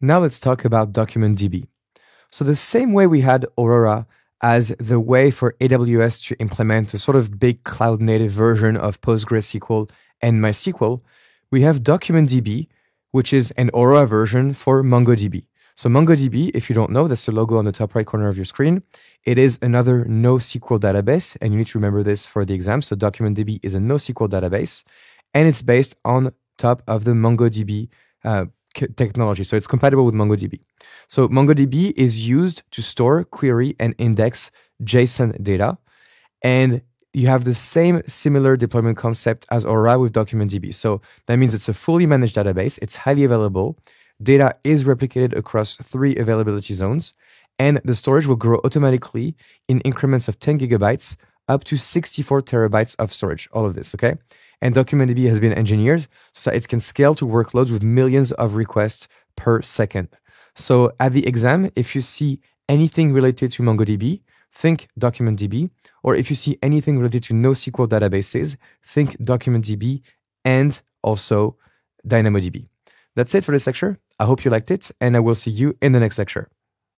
Now let's talk about DocumentDB. So the same way we had Aurora as the way for AWS to implement a sort of big cloud native version of PostgreSQL and MySQL, we have DocumentDB, which is an Aurora version for MongoDB. So MongoDB, if you don't know, that's the logo on the top right corner of your screen. It is another NoSQL database, and you need to remember this for the exam. So DocumentDB is a NoSQL database, and it's based on top of the MongoDB uh, technology. So it's compatible with MongoDB. So MongoDB is used to store, query, and index JSON data. And you have the same similar deployment concept as Aurora with DocumentDB. So that means it's a fully managed database, it's highly available, data is replicated across three availability zones, and the storage will grow automatically in increments of 10 gigabytes up to 64 terabytes of storage. All of this, okay? And DocumentDB has been engineered so that it can scale to workloads with millions of requests per second. So at the exam, if you see anything related to MongoDB, think DocumentDB. Or if you see anything related to NoSQL databases, think DocumentDB and also DynamoDB. That's it for this lecture. I hope you liked it, and I will see you in the next lecture.